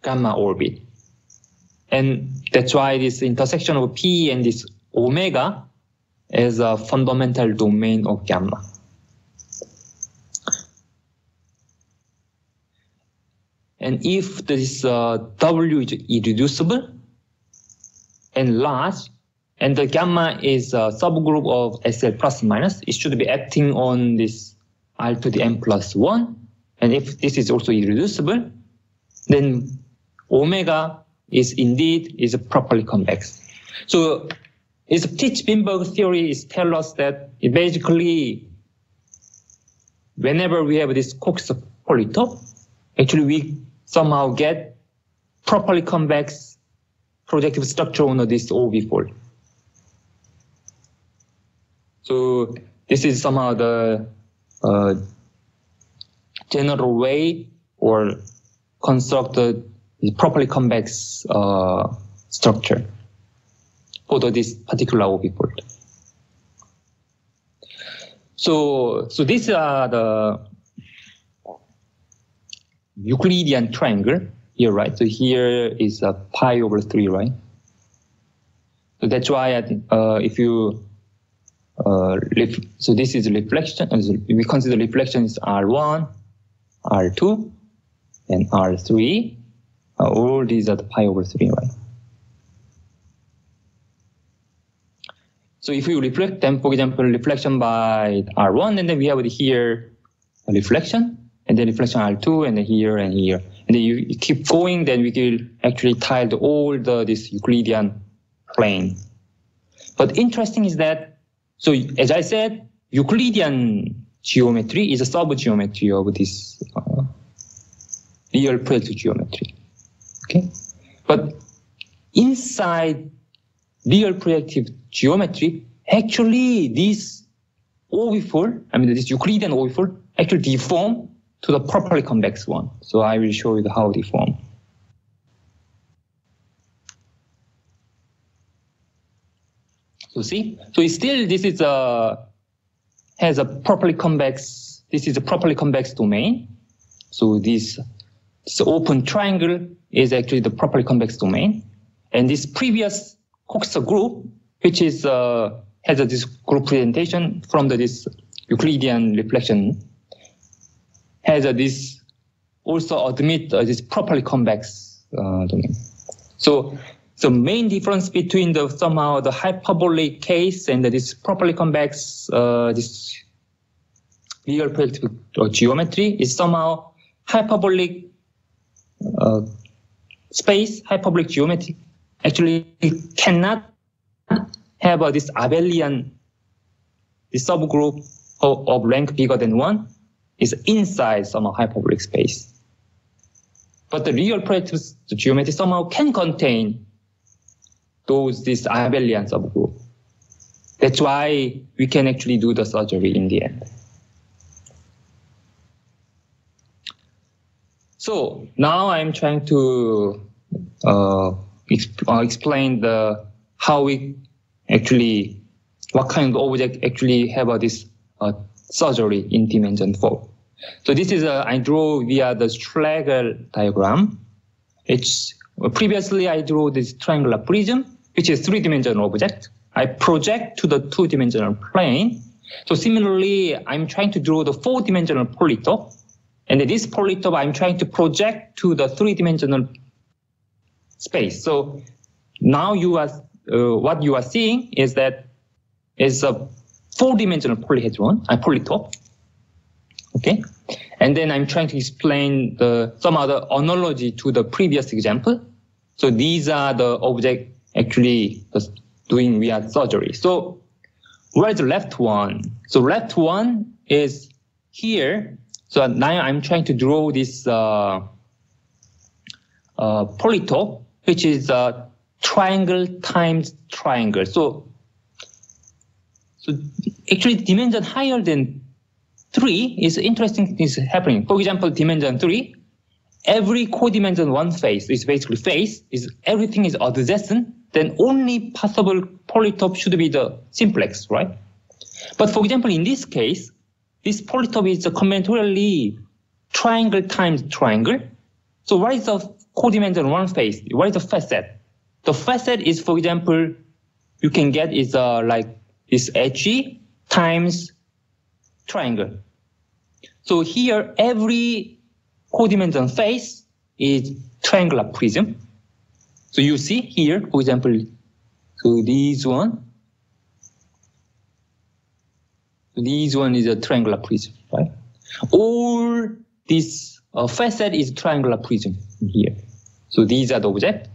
gamma orbit. And that's why this intersection of P and this omega is a fundamental domain of gamma. And if this uh, W is irreducible and large, and the gamma is a subgroup of SL plus minus, it should be acting on this R to the n plus 1. And if this is also irreducible, then omega is indeed is properly convex. So it's Tits-Vinberg theory is tell us that it basically whenever we have this Cox polytope, actually we somehow get properly convex projective structure on this orbifold. So this is somehow the uh, general way or construct the properly convex uh, structure for this particular OV fold. So, so these are the Euclidean triangle. Here, right? So here is a pi over 3, right? So that's why uh, if you, uh, so this is reflection, we consider reflection is R1, R2, and R3. Uh, all these are the pi over 3, right? So if you reflect them, for example, reflection by R1, and then we have here a reflection, and then reflection R2, and then here and here. And you, keep going, then we will actually tile all the this Euclidean plane. But interesting is that, so as I said, Euclidean geometry is a sub-geometry of this uh, real projective geometry. Okay, but inside real projective geometry, actually this orbifold, I mean this Euclidean orbifold, actually deform to the properly convex one. So I will show you how they form. So see, so it's still this is a has a properly convex. This is a properly convex domain. So this this open triangle is actually the properly convex domain, and this previous Coxeter group, which is uh, has a, this group presentation from the, this Euclidean reflection, has a, this also admit uh, this properly convex uh, domain. So the main difference between the somehow the hyperbolic case and this properly convex uh, this real projective uh, geometry is somehow hyperbolic uh, space hyperbolic geometry actually cannot have uh, this abelian subgroup of, of rank bigger than one is inside some hyperbolic space. But the real projective geometry somehow can contain those this abelian subgroup. That's why we can actually do the surgery in the end. So now I'm trying to uh, exp uh, explain the how we actually what kind of object actually have uh, this surgery in dimension four. So this is a, I draw via the Schlegel diagram. It's previously I drew this triangular prism which is three-dimensional object. I project to the two-dimensional plane. So similarly, I'm trying to draw the four-dimensional polytope. And this polytope, I'm trying to project to the three-dimensional space. So now you are, uh, what you are seeing is that is a four-dimensional polyhedron, a polytope. Okay. And then I'm trying to explain the, some other analogy to the previous example. So these are the object actually doing via surgery. So where is the left one? So left one is here. So now I'm trying to draw this uh, uh, polytope, which is a triangle times triangle. So, so actually dimension higher than three is interesting things happening. For example, dimension three, every co-dimension one face is basically face is everything is adjacent then only possible polytope should be the simplex, right? But for example, in this case, this polytope is a combinatorially triangle times triangle. So what is the codimension one face? What is the facet? The facet is, for example, you can get is uh, like this HE times triangle. So here, every codimension face is triangular prism. So you see here, for example, so this one, this one is a triangular prism, right? All this uh, facet is triangular prism here. So these are the object.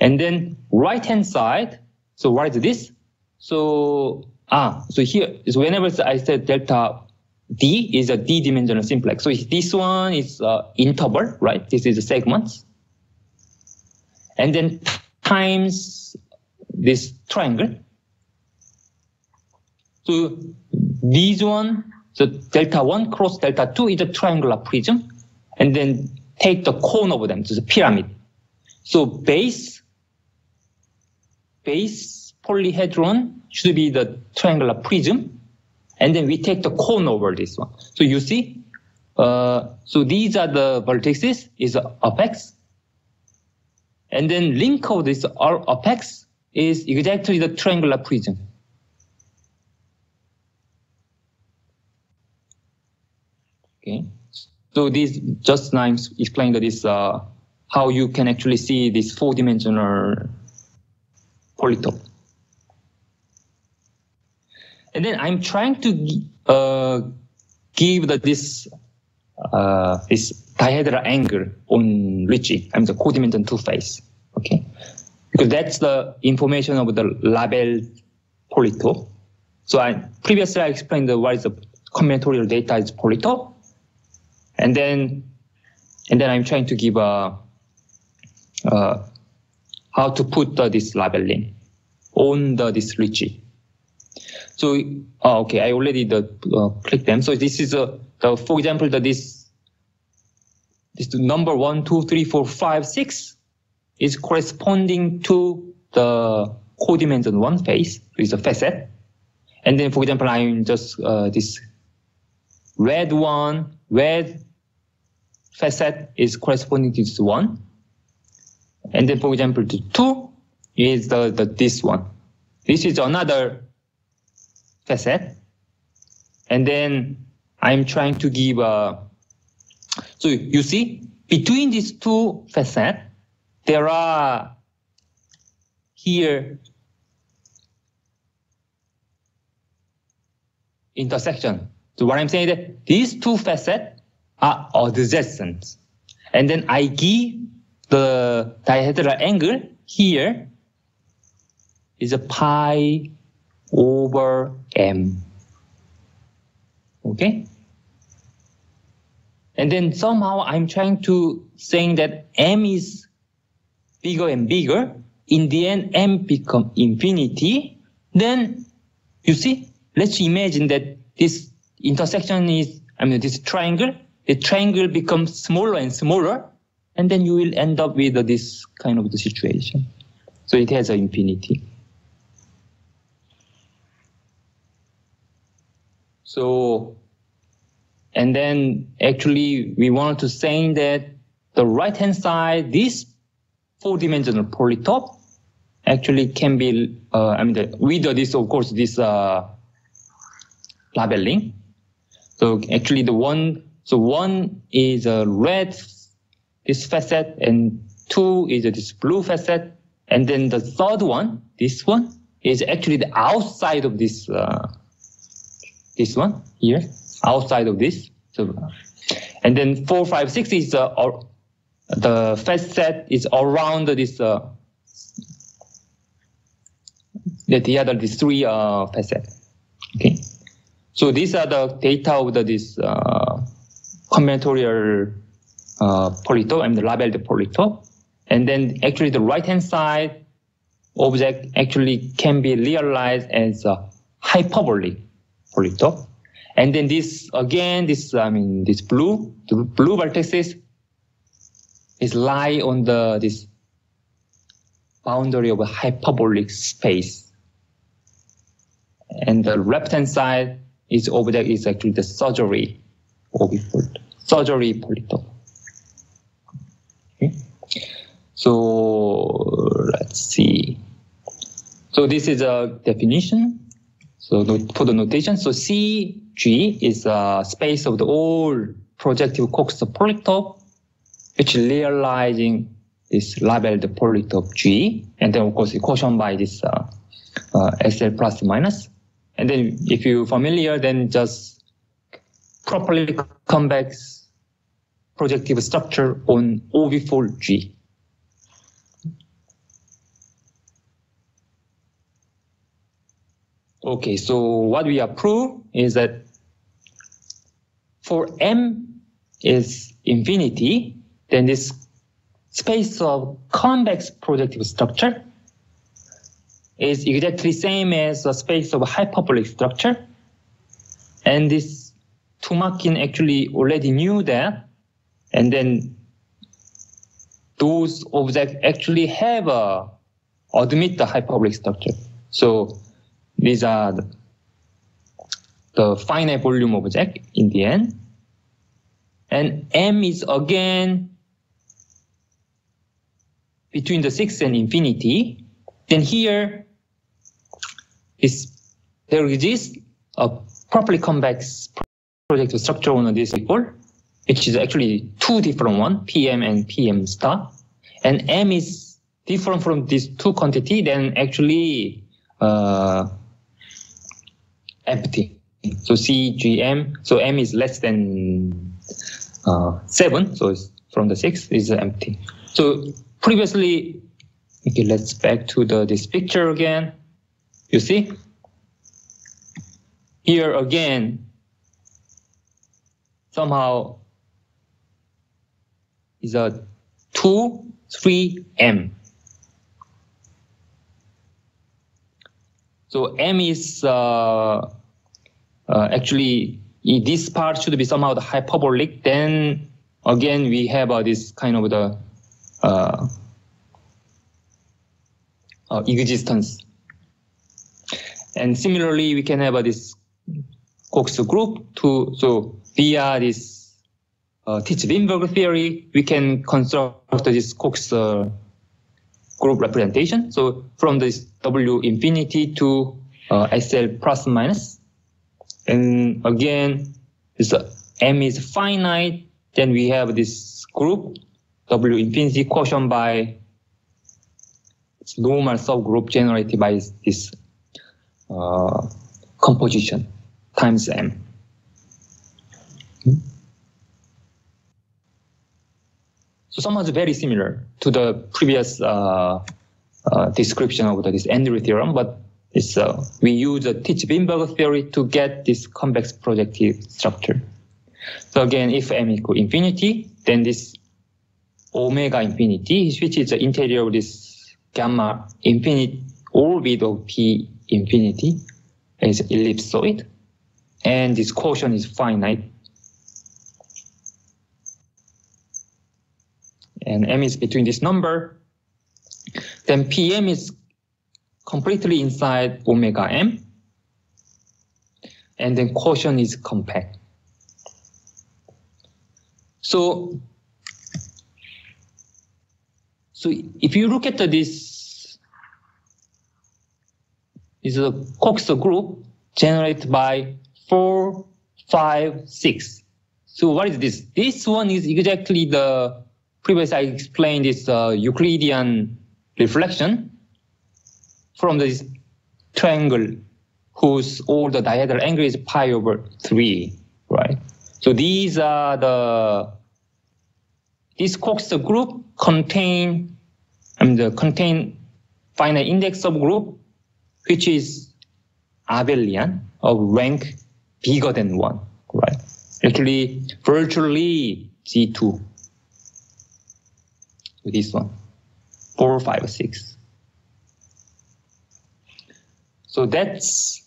And then right hand side, so what is this? So, ah, so here is so whenever I said delta D is a D dimensional simplex. So this one is uh, interval, right? This is a segment and then times this triangle. So this one, so delta 1 cross delta 2 is a triangular prism, and then take the cone of them to the pyramid. So base, base polyhedron should be the triangular prism, and then we take the cone over this one. So you see, uh, so these are the vertices, is apex, And then link of this R apex is exactly the triangular prism. Okay, so this just now I'm this uh, how you can actually see this four-dimensional polytope. And then I'm trying to uh, give the, this uh, this dihedral angle on ridges, I mean the codimension two phase. Okay, because that's the information of the label polytope. So I previously I explained the, what is the combinatorial data is polytope, and then and then I'm trying to give a uh, how to put the, this labeling on the this ridges. So oh, okay, I already the uh, click them. So this is a the, for example that this this number one, two, three, four, five, six is corresponding to the codimension one phase, is a facet. And then, for example, I'm just uh, this red one, red facet is corresponding to this one. And then, for example, the two is the, the this one. This is another facet. And then I'm trying to give a, so you see, between these two facets, there are here intersection. So what I'm saying is that these two facets are adjacent. And then I give the dihedral angle here is a pi over m. Okay? And then somehow I'm trying to saying that m is bigger and bigger. In the end, m become infinity. Then you see, let's imagine that this intersection is, I mean, this triangle, the triangle becomes smaller and smaller, and then you will end up with this kind of the situation. So it has an infinity. So, and then actually we wanted to say that the right hand side, this four dimensional polytope actually can be, uh, I mean, the, with this, of course, this uh, labeling. So actually the one, so one is a red, this facet, and two is this blue facet. And then the third one, this one, is actually the outside of this uh, this one here, outside of this. So, and then four, five, six is uh, the facet is around this uh, the, the other these three uh, facet. Okay, so these are the data of the, this uh, combinatorial uh, polytope and the labeled polytope, and then actually the right hand side object actually can be realized as a polytope. And then this, again, this, I mean, this blue, the blue vertices is lie on the, this boundary of a hyperbolic space. And the left-hand side is over there is actually the surgery orbifold, surgery polytope. Okay. So let's see. So this is a definition. So for the notation, so CG is a space of the all projective Cox polytope, which realizing this labeled polytope G, and then of course quotient by this uh, uh, SL plus minus. And then if you're familiar, then just properly convex projective structure on orbifold Okay, so what we approve is that for M is infinity, then this space of convex projective structure is exactly same as the space of hyperbolic structure. And this Tumakin actually already knew that. And then those objects actually have a admit the hyperbolic structure. So these are the, finite volume object in the end. And M is again between the six and infinity, then here is there exists a properly convex projective structure on this equal, which is actually two different one, PM and PM star. And M is different from these two quantity, then actually uh, empty. So CGM, so M is less than uh, 7, so it's from the 6 is empty. So previously, okay, let's back to the this picture again. You see? Here again, somehow is a 2, 3, M. So M is uh, uh, actually this part should be somehow the hyperbolic. Then again we have uh, this kind of the uh, uh, existence. And similarly, we can have this Cox group to so via this uh, Tits-Vinberg theory, we can construct this Cox uh, group representation. So from this W infinity to uh, SL plus minus. And again, this M is finite. Then we have this group W infinity quotient by normal subgroup generated by this uh, composition times M. So somehow very similar to the previous uh, uh, description of the, this Andreev theorem, but uh, we use the Tits-Vinberg theory to get this convex projective structure. So again, if m equal infinity, then this omega infinity, which is the interior of this gamma infinite orbit of P infinity, is ellipsoid, and this quotient is finite and m is between this number, then pm is completely inside omega m, and then quotient is compact. So, so if you look at this, is a Cox group generated by four, five, six. So what is this? This one is exactly the previous I explained this uh, Euclidean reflection from this triangle whose all the diagonal angle is pi over 3, right? So these are the, this Cox group contain, mean, the contain finite index subgroup, which is abelian of rank bigger than 1, right? Actually, virtually G2 this one, four, five, six. So that's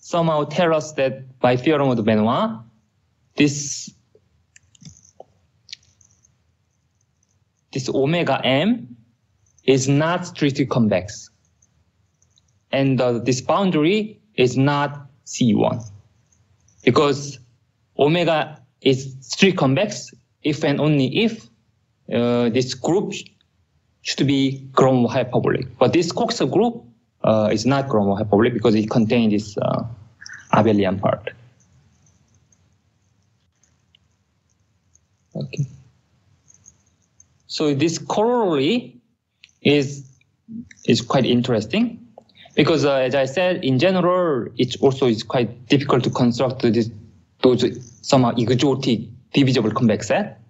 somehow tell us that by theorem of the Benoist, this this omega m is not strictly convex. And uh, this boundary is not C1. Because omega is strictly convex if and only if uh, this group should be Gromov hyperbolic. But this Cox group uh, is not Gromov hyperbolic because it contains this uh, abelian part. Okay. So this corollary is is quite interesting because uh, as I said, in general, it also is quite difficult to construct this, those somehow exotic divisible convex set.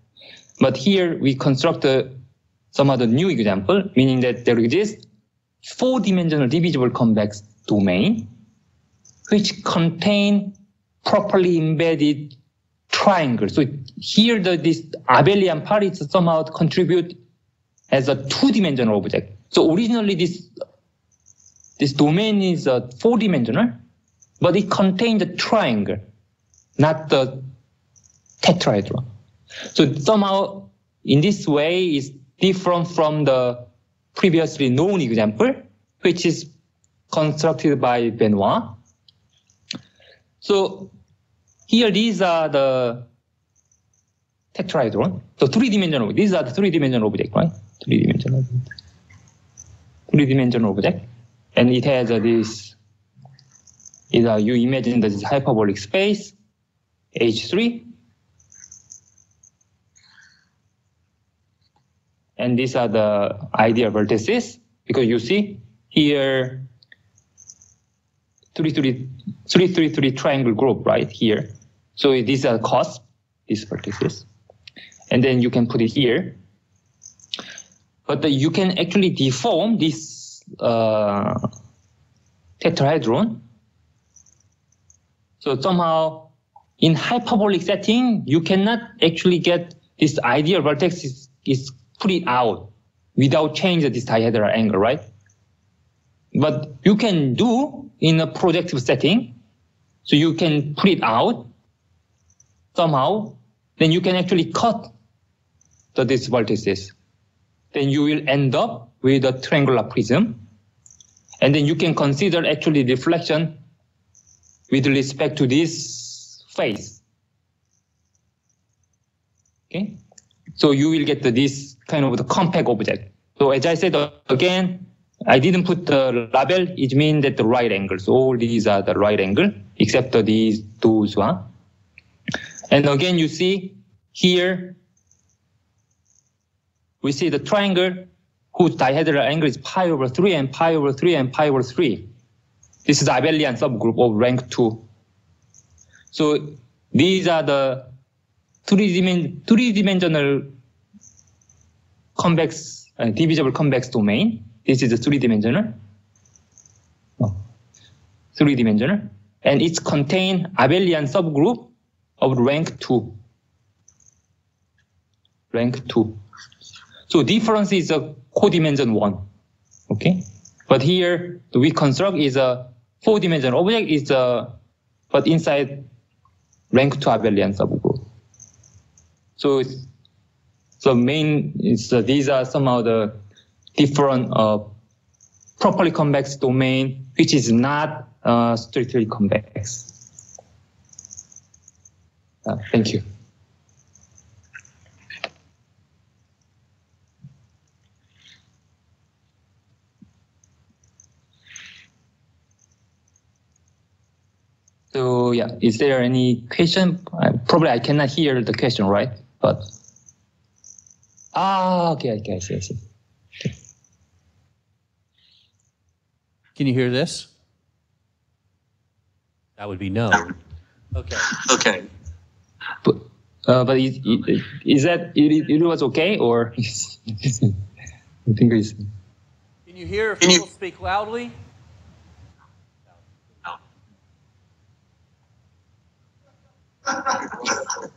But here we construct a, some other new example, meaning that there exists four-dimensional divisible convex domain, which contain properly embedded triangles. So here the, this abelian part is somehow contribute as a two-dimensional object. So originally this this domain is a four-dimensional, but it contains a triangle, not the tetrahedron. So somehow in this way is different from the previously known example, which is constructed by Benoist. So here these are the tetrahedron, the three-dimensional, these are the three-dimensional object, right? three-dimensional, three-dimensional object, and it has uh, this. Is you imagine this hyperbolic space, H3, and these are the ideal vertices because you see here three three three three three triangle group right here. So these are cos these vertices, and then you can put it here. But the, you can actually deform this uh, tetrahedron. So somehow in hyperbolic setting, you cannot actually get this ideal vertex is, is put it out without changing this dihedral angle, right? But you can do in a projective setting. So you can put it out somehow, then you can actually cut the these vertices. Then you will end up with a triangular prism. And then you can consider actually reflection with respect to this face. Okay. So you will get this kind of the compact object. So as I said again, I didn't put the label. It means that the right angles. All these are the right angle, except these those one. And again, you see here, we see the triangle whose dihedral angle is pi over 3 and pi over 3 and pi over 3. This is the abelian subgroup of rank 2. So these are the three-dimensional three convex, uh, divisible convex domain. This is a three-dimensional. Oh, three-dimensional. And it's contain abelian subgroup of rank 2. Rank 2. So difference is a codimension 1. Okay? But here, the we construct is a four-dimensional object is a, but inside rank 2 abelian subgroup. So so main is uh, these are some of the different uh, properly convex domain, which is not uh, strictly convex. Uh, thank you. So yeah, is there any question? probably I cannot hear the question, right? But Ah, okay, okay, I see, I see. Can you hear this? That would be no. Okay. Okay. But, uh, but is, is that you know what's okay or? I think it's. Can you hear if Can people you... speak loudly? No. no.